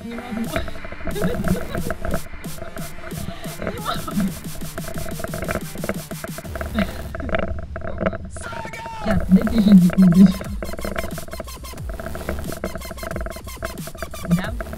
Ya ne diyeyim ne diyeyim. Ne